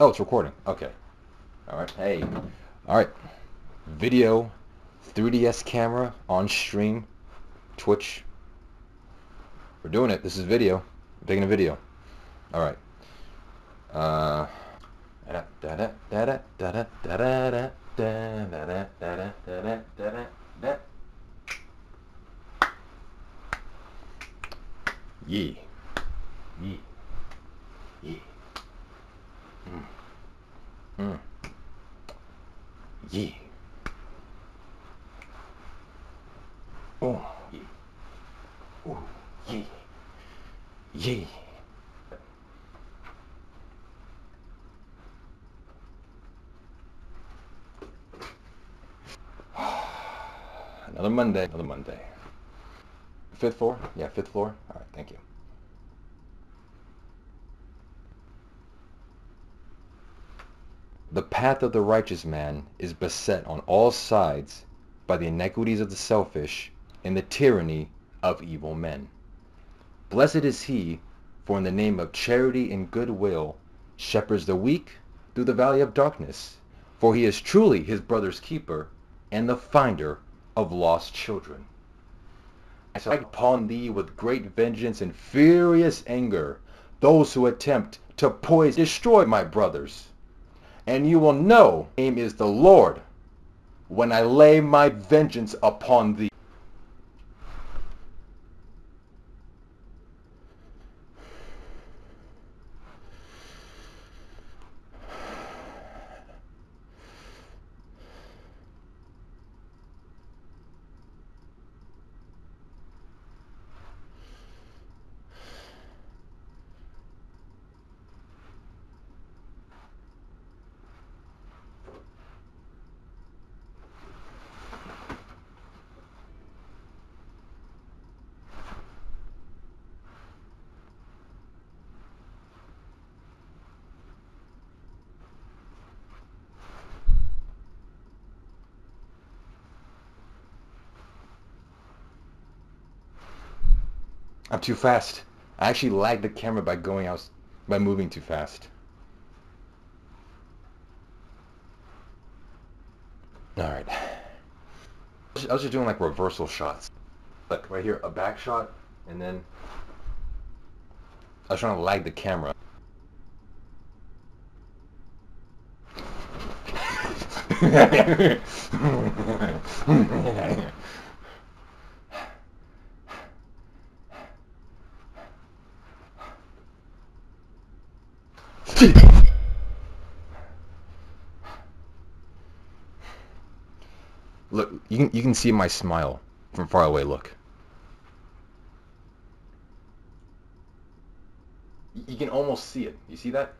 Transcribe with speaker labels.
Speaker 1: Oh, it's recording. Okay. All right. Hey. All right. Video, 3DS camera on stream, Twitch. We're doing it. This is video. I'm taking a video. All right. Uh. Yeah. Yeah. Yeah. Mm. Mm. Yeah. Oh, yeah. Oh, yeah. Yeah. Another Monday. Another Monday. Fifth floor? Yeah, fifth floor thank you. The path of the righteous man is beset on all sides by the iniquities of the selfish and the tyranny of evil men. Blessed is he, for in the name of charity and goodwill shepherds the weak through the valley of darkness, for he is truly his brother's keeper and the finder of lost children. I strike upon thee with great vengeance and furious anger those who attempt to poison, destroy my brothers. And you will know name is the Lord when I lay my vengeance upon thee. I'm too fast. I actually lagged the camera by going out, by moving too fast. Alright. I was just doing like reversal shots. Like right here, a back shot, and then I was trying to lag the camera. Look, you can you can see my smile from far away. Look. You can almost see it. You see that?